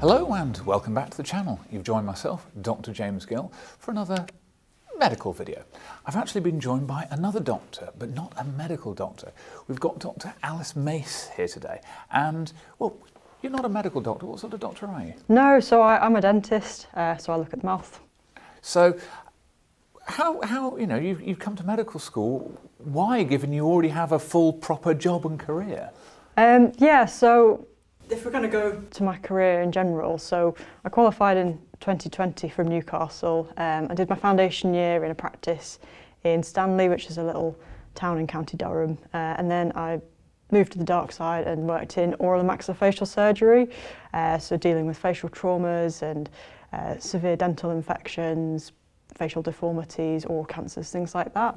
Hello and welcome back to the channel. You've joined myself, Dr. James Gill, for another medical video. I've actually been joined by another doctor, but not a medical doctor. We've got Dr. Alice Mace here today, and well, you're not a medical doctor. What sort of doctor are you? No, so I, am a dentist, uh, so I look at the mouth. So, how, how you know, you've, you've come to medical school, why, given you already have a full, proper job and career? Um, yeah, so if we're going to go to my career in general, so I qualified in 2020 from Newcastle. Um, I did my foundation year in a practice in Stanley, which is a little town in County Durham, uh, and then I moved to the dark side and worked in oral and maxillofacial surgery, uh, so dealing with facial traumas and uh, severe dental infections, facial deformities, oral cancers, things like that.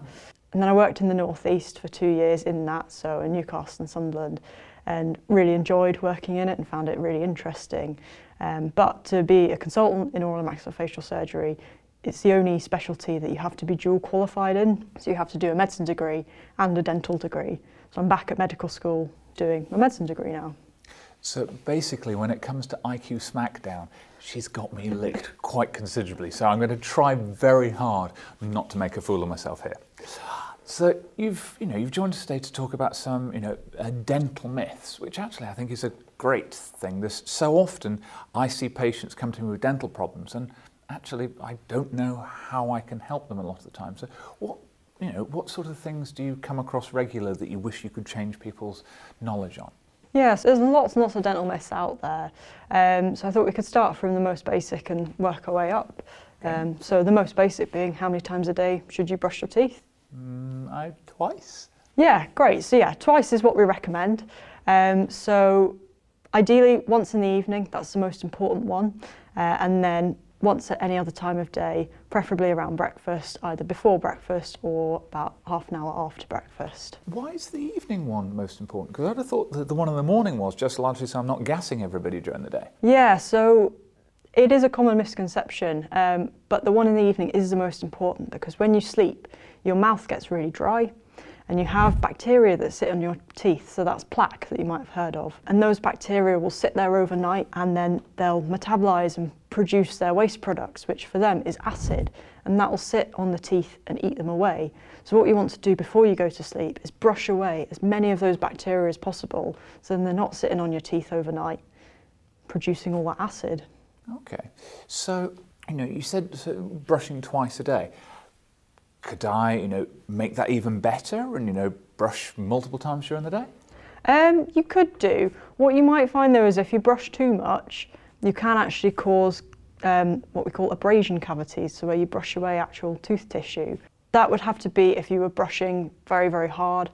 And then I worked in the northeast for two years in that, so in Newcastle and Sunderland, and really enjoyed working in it and found it really interesting. Um, but to be a consultant in oral and maxillofacial surgery, it's the only specialty that you have to be dual qualified in. So you have to do a medicine degree and a dental degree. So I'm back at medical school doing a medicine degree now. So basically, when it comes to IQ Smackdown, she's got me licked quite considerably. So I'm going to try very hard not to make a fool of myself here. So you've, you know, you've joined us today to talk about some, you know, uh, dental myths, which actually I think is a great thing. This so often I see patients come to me with dental problems, and actually I don't know how I can help them a lot of the time. So what, you know, what sort of things do you come across regular that you wish you could change people's knowledge on? Yes, there's lots and lots of dental myths out there. Um, so I thought we could start from the most basic and work our way up. Um, so the most basic being how many times a day should you brush your teeth? Mm, I twice. Yeah, great. So yeah, twice is what we recommend. Um, so ideally once in the evening, that's the most important one, uh, and then once at any other time of day, preferably around breakfast, either before breakfast or about half an hour after breakfast. Why is the evening one most important? Because I'd have thought that the one in the morning was just largely so I'm not gassing everybody during the day. Yeah, so it is a common misconception, um, but the one in the evening is the most important because when you sleep, your mouth gets really dry and you have bacteria that sit on your teeth, so that's plaque that you might have heard of. And those bacteria will sit there overnight and then they'll metabolize and produce their waste products, which for them is acid, and that will sit on the teeth and eat them away. So what you want to do before you go to sleep is brush away as many of those bacteria as possible so then they're not sitting on your teeth overnight producing all that acid. Okay, so you know, you said so brushing twice a day could I, you know, make that even better and, you know, brush multiple times during the day? Um, you could do. What you might find though is if you brush too much, you can actually cause um, what we call abrasion cavities, so where you brush away actual tooth tissue. That would have to be if you were brushing very, very hard,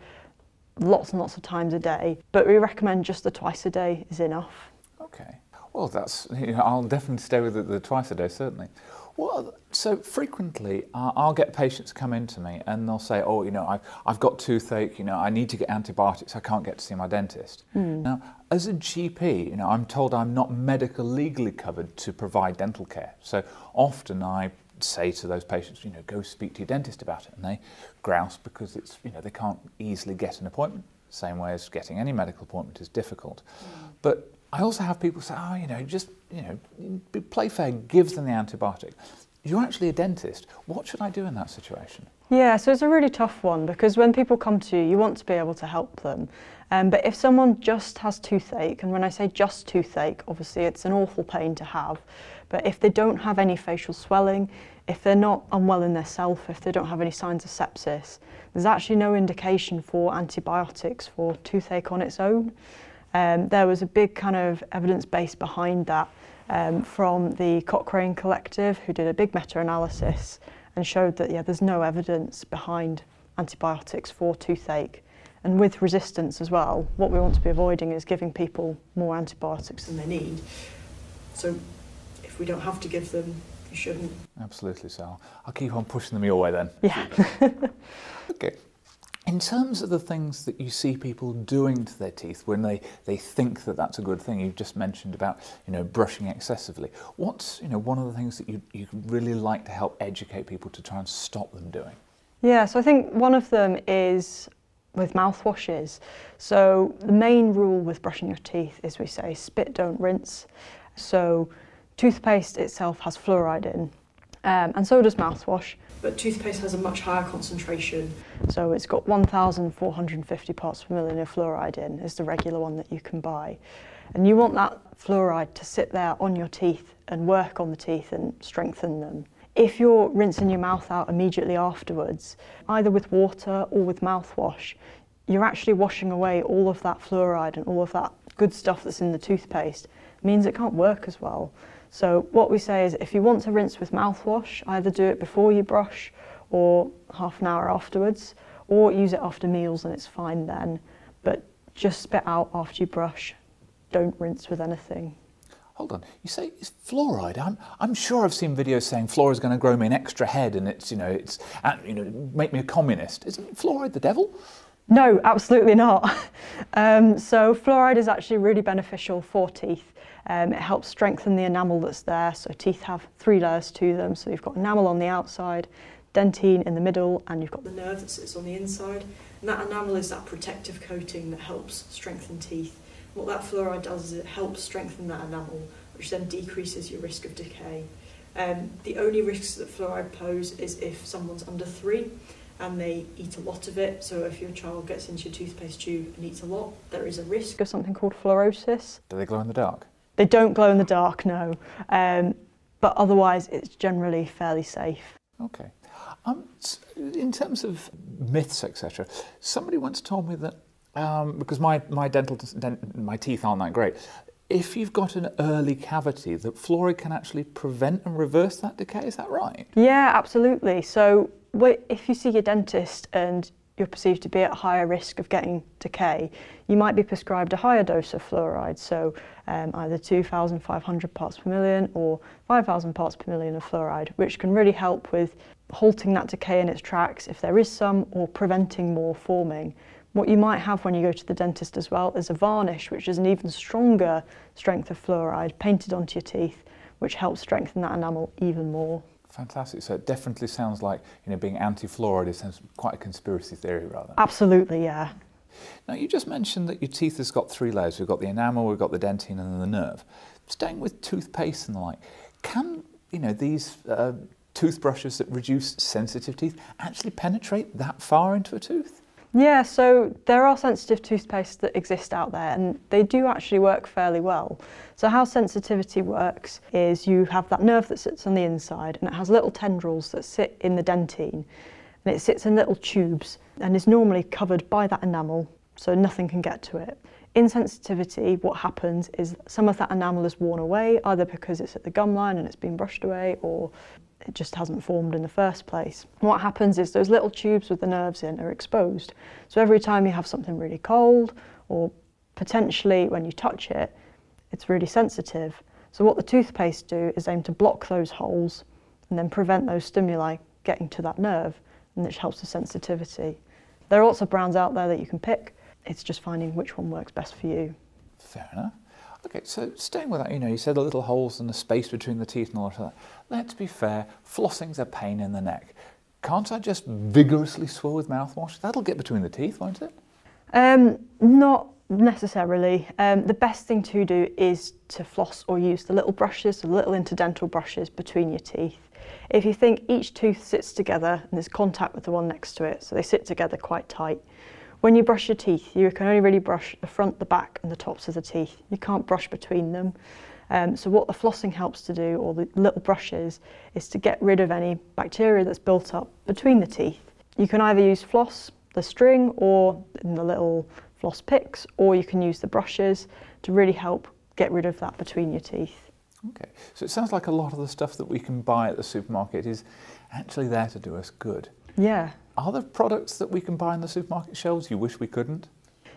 lots and lots of times a day. But we recommend just the twice a day is enough. Okay. Well, that's, you know, I'll definitely stay with the, the twice a day, certainly. Well, so frequently uh, I'll get patients come in to me and they'll say, oh, you know, I've, I've got toothache, you know, I need to get antibiotics, I can't get to see my dentist. Mm. Now, as a GP, you know, I'm told I'm not medical legally covered to provide dental care. So often I say to those patients, you know, go speak to your dentist about it. And they grouse because it's, you know, they can't easily get an appointment. Same way as getting any medical appointment is difficult. Mm. But I also have people say, oh, you know, just, you know, play fair, give them the antibiotic. You're actually a dentist. What should I do in that situation? Yeah, so it's a really tough one because when people come to you, you want to be able to help them. Um, but if someone just has toothache, and when I say just toothache, obviously it's an awful pain to have, but if they don't have any facial swelling, if they're not unwell in their self, if they don't have any signs of sepsis, there's actually no indication for antibiotics for toothache on its own. Um, there was a big kind of evidence base behind that um, from the Cochrane Collective, who did a big meta-analysis and showed that yeah, there's no evidence behind antibiotics for toothache. And with resistance as well, what we want to be avoiding is giving people more antibiotics than they need. So if we don't have to give them, you shouldn't. Absolutely, Sal. I'll keep on pushing them your way then. Yeah. okay. In terms of the things that you see people doing to their teeth when they, they think that that's a good thing, you've just mentioned about you know brushing excessively. What's you know one of the things that you you really like to help educate people to try and stop them doing? Yeah, so I think one of them is with mouthwashes. So the main rule with brushing your teeth is we say spit, don't rinse. So toothpaste itself has fluoride in, um, and so does mouthwash. But toothpaste has a much higher concentration. So it's got 1,450 parts per million of fluoride in, is the regular one that you can buy. And you want that fluoride to sit there on your teeth and work on the teeth and strengthen them. If you're rinsing your mouth out immediately afterwards, either with water or with mouthwash, you're actually washing away all of that fluoride and all of that good stuff that's in the toothpaste. It means it can't work as well. So what we say is if you want to rinse with mouthwash, either do it before you brush or half an hour afterwards, or use it after meals and it's fine then. But just spit out after you brush. Don't rinse with anything. Hold on, you say it's fluoride. I'm, I'm sure I've seen videos saying fluoride is going to grow me an extra head and it's, you know, it's, you know, make me a communist. Isn't fluoride the devil? No, absolutely not. um, so fluoride is actually really beneficial for teeth. Um, it helps strengthen the enamel that's there. So teeth have three layers to them. So you've got enamel on the outside, dentine in the middle, and you've got the nerve that sits on the inside. And that enamel is that protective coating that helps strengthen teeth. What that fluoride does is it helps strengthen that enamel, which then decreases your risk of decay. Um, the only risks that fluoride pose is if someone's under three and they eat a lot of it. So if your child gets into your toothpaste tube and eats a lot, there is a risk of something called fluorosis. Do they glow in the dark? They don't glow in the dark, no. Um, but otherwise, it's generally fairly safe. Okay. Um, in terms of myths, etc., somebody once told me that um, because my, my dental my teeth aren't that great, if you've got an early cavity, that fluoride can actually prevent and reverse that decay. Is that right? Yeah, absolutely. So if you see your dentist and you're perceived to be at higher risk of getting decay, you might be prescribed a higher dose of fluoride, so um, either 2,500 parts per million or 5,000 parts per million of fluoride, which can really help with halting that decay in its tracks if there is some or preventing more forming. What you might have when you go to the dentist as well is a varnish, which is an even stronger strength of fluoride painted onto your teeth, which helps strengthen that enamel even more. Fantastic. So it definitely sounds like you know being anti-fluoride is quite a conspiracy theory, rather. Absolutely, yeah. Now you just mentioned that your teeth has got three layers. We've got the enamel, we've got the dentine, and then the nerve. Staying with toothpaste and the like, can you know these uh, toothbrushes that reduce sensitive teeth actually penetrate that far into a tooth? Yeah, so there are sensitive toothpastes that exist out there and they do actually work fairly well. So how sensitivity works is you have that nerve that sits on the inside and it has little tendrils that sit in the dentine and it sits in little tubes and is normally covered by that enamel so nothing can get to it. In sensitivity, what happens is some of that enamel is worn away, either because it's at the gum line and it's been brushed away or it just hasn't formed in the first place. What happens is those little tubes with the nerves in are exposed. So every time you have something really cold or potentially when you touch it, it's really sensitive. So what the toothpaste do is aim to block those holes and then prevent those stimuli getting to that nerve and which helps the sensitivity. There are lots of brands out there that you can pick. It's just finding which one works best for you. Fair enough. Okay, so staying with that, you know, you said the little holes and the space between the teeth and all of that. Let's be fair, flossing's a pain in the neck. Can't I just vigorously swirl with mouthwash? That'll get between the teeth, won't it? Um, not necessarily. Um, the best thing to do is to floss or use the little brushes, the little interdental brushes between your teeth. If you think each tooth sits together and there's contact with the one next to it, so they sit together quite tight, when you brush your teeth, you can only really brush the front, the back and the tops of the teeth. You can't brush between them. Um, so what the flossing helps to do, or the little brushes, is to get rid of any bacteria that's built up between the teeth. You can either use floss, the string, or in the little floss picks, or you can use the brushes to really help get rid of that between your teeth. Okay, so it sounds like a lot of the stuff that we can buy at the supermarket is actually there to do us good. Yeah. Are there products that we can buy on the supermarket shelves you wish we couldn't?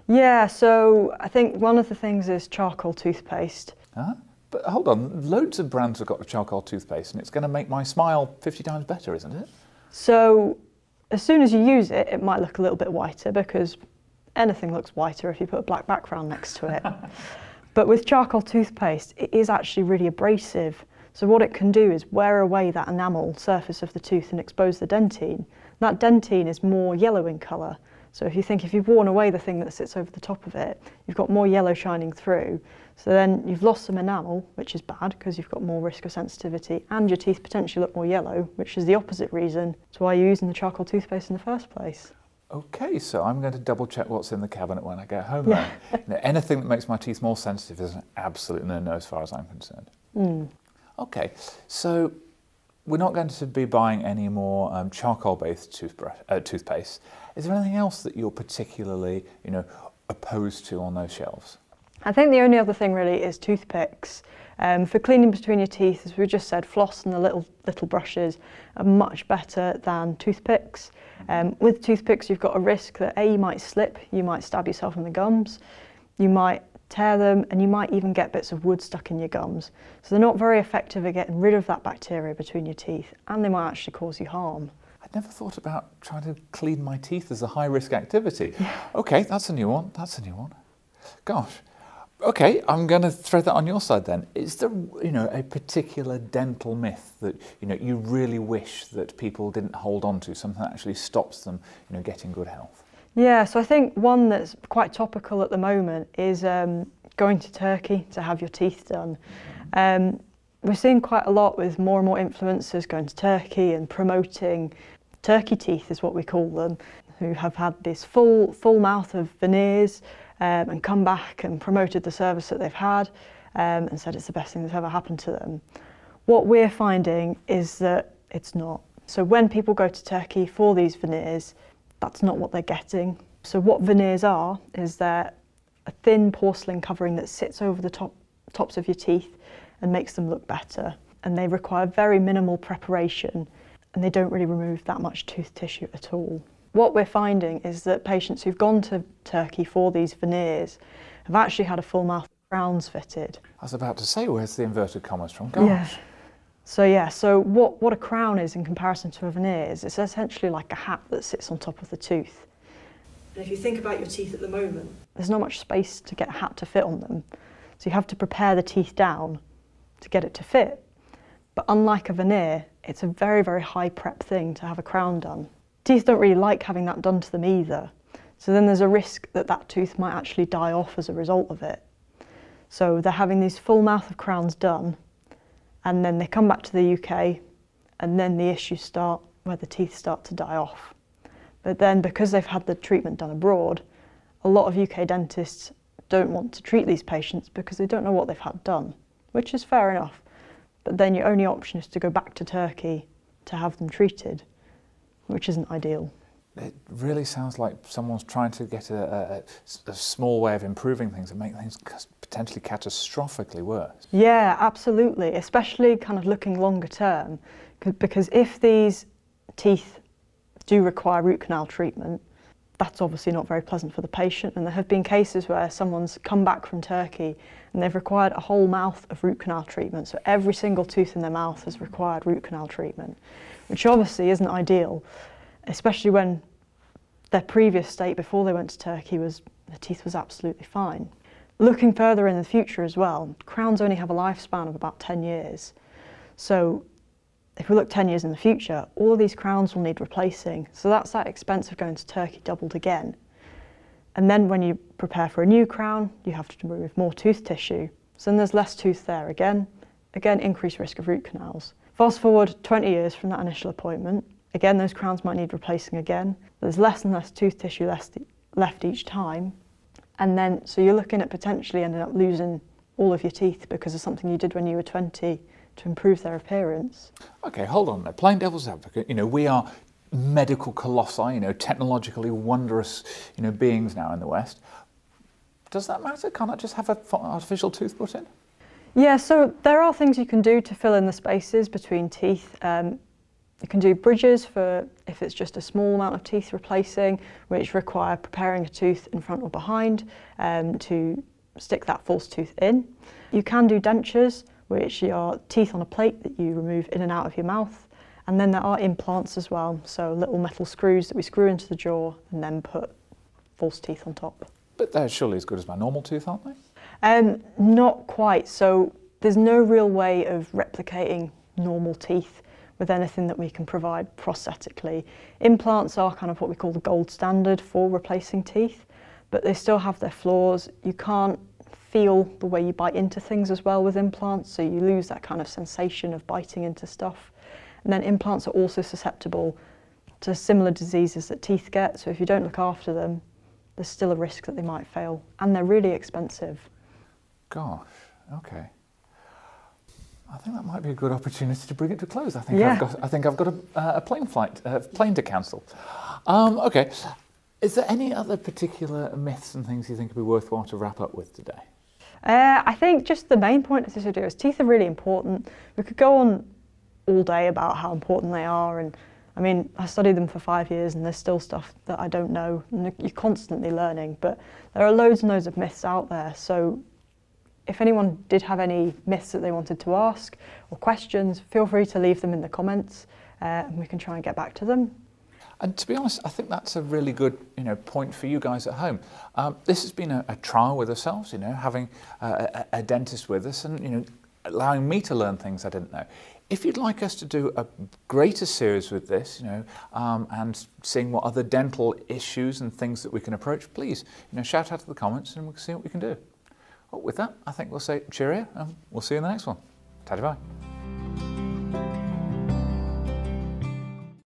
Yeah, so I think one of the things is charcoal toothpaste. Huh? But hold on, loads of brands have got a charcoal toothpaste and it's going to make my smile 50 times better, isn't it? So as soon as you use it, it might look a little bit whiter because anything looks whiter if you put a black background next to it. but with charcoal toothpaste, it is actually really abrasive. So what it can do is wear away that enamel surface of the tooth and expose the dentine. That dentine is more yellow in colour, So if you think if you've worn away the thing that sits over the top of it, you've got more yellow shining through. So then you've lost some enamel, which is bad because you've got more risk of sensitivity, and your teeth potentially look more yellow, which is the opposite reason to why you're using the charcoal toothpaste in the first place. Okay, so I'm going to double check what's in the cabinet when I get home. Yeah. anything that makes my teeth more sensitive is absolutely no-no as far as I'm concerned. Mm. Okay, so we're not going to be buying any more um, charcoal-based toothbrush, uh, toothpaste. Is there anything else that you're particularly, you know, opposed to on those shelves? I think the only other thing really is toothpicks. Um, for cleaning between your teeth, as we just said, floss and the little little brushes are much better than toothpicks. Um, with toothpicks, you've got a risk that A, you might slip, you might stab yourself in the gums, you might tear them, and you might even get bits of wood stuck in your gums. So they're not very effective at getting rid of that bacteria between your teeth, and they might actually cause you harm. I'd never thought about trying to clean my teeth as a high risk activity. Okay, that's a new one. That's a new one. Gosh. Okay, I'm going to throw that on your side then. Is there, you know, a particular dental myth that you know you really wish that people didn't hold on to, something that actually stops them, you know, getting good health? Yeah, so I think one that's quite topical at the moment is um, going to Turkey to have your teeth done. Um, we're seeing quite a lot with more and more influencers going to Turkey and promoting turkey teeth, is what we call them, who have had this full full mouth of veneers um, and come back and promoted the service that they've had um, and said it's the best thing that's ever happened to them. What we're finding is that it's not. So when people go to Turkey for these veneers, that's not what they're getting. So what veneers are is they're a thin porcelain covering that sits over the top, tops of your teeth and makes them look better. And they require very minimal preparation and they don't really remove that much tooth tissue at all. What we're finding is that patients who've gone to Turkey for these veneers have actually had a full mouth of crowns fitted. I was about to say, where's the inverted commas from? Gosh. Yeah. So yeah, so what, what a crown is in comparison to a veneer is it's essentially like a hat that sits on top of the tooth. And if you think about your teeth at the moment, there's not much space to get a hat to fit on them. So you have to prepare the teeth down to get it to fit. But unlike a veneer, it's a very, very high prep thing to have a crown done. Teeth don't really like having that done to them either. So then there's a risk that that tooth might actually die off as a result of it. So they're having these full mouth of crowns done and then they come back to the UK and then the issues start where the teeth start to die off. But then because they've had the treatment done abroad, a lot of UK dentists don't want to treat these patients because they don't know what they've had done, which is fair enough. But then your only option is to go back to Turkey to have them treated, which isn't ideal. It really sounds like someone's trying to get a, a, a small way of improving things and make things potentially catastrophically worse. Yeah, absolutely, especially kind of looking longer term, because if these teeth do require root canal treatment, that's obviously not very pleasant for the patient. And there have been cases where someone's come back from Turkey and they've required a whole mouth of root canal treatment. So every single tooth in their mouth has required root canal treatment, which obviously isn't ideal, especially when their previous state before they went to Turkey was the teeth was absolutely fine. Looking further in the future as well, crowns only have a lifespan of about 10 years. So if we look 10 years in the future, all of these crowns will need replacing. So that's that expense of going to Turkey doubled again. And then when you prepare for a new crown, you have to remove more tooth tissue. So then there's less tooth there again. Again, increased risk of root canals. Fast forward 20 years from that initial appointment, again, those crowns might need replacing again. There's less and less tooth tissue left each time. And then, so you're looking at potentially ending up losing all of your teeth because of something you did when you were 20 to improve their appearance. Okay, hold on there. Plain devil's advocate, you know, we are medical colossi, you know, technologically wondrous, you know, beings now in the West. Does that matter? Can't I just have an artificial tooth put in? Yeah, so there are things you can do to fill in the spaces between teeth. Um, you can do bridges for if it's just a small amount of teeth replacing, which require preparing a tooth in front or behind um, to stick that false tooth in. You can do dentures, which are teeth on a plate that you remove in and out of your mouth. And then there are implants as well, so little metal screws that we screw into the jaw and then put false teeth on top. But they're surely as good as my normal tooth, aren't they? Um, not quite. So there's no real way of replicating normal teeth with anything that we can provide prosthetically. Implants are kind of what we call the gold standard for replacing teeth, but they still have their flaws. You can't feel the way you bite into things as well with implants, so you lose that kind of sensation of biting into stuff. And then implants are also susceptible to similar diseases that teeth get, so if you don't look after them, there's still a risk that they might fail, and they're really expensive. Gosh, okay. I think that might be a good opportunity to bring it to close. I think Yeah. I've got, I think I've got a, uh, a plane flight, a plane to cancel. Um, okay. Is there any other particular myths and things you think would be worthwhile to wrap up with today? Uh, I think just the main point of this video is teeth are really important. We could go on all day about how important they are and I mean, I studied them for five years and there's still stuff that I don't know and you're constantly learning, but there are loads and loads of myths out there. So if anyone did have any myths that they wanted to ask or questions, feel free to leave them in the comments uh, and we can try and get back to them. And to be honest, I think that's a really good, you know, point for you guys at home. Um, this has been a, a trial with ourselves, you know, having uh, a, a dentist with us, and you know, allowing me to learn things I didn't know. If you'd like us to do a greater series with this, you know, um, and seeing what other dental issues and things that we can approach, please, you know, shout out to the comments, and we'll see what we can do. With that, I think we'll say cheerio, and we'll see you in the next one. Ta bye.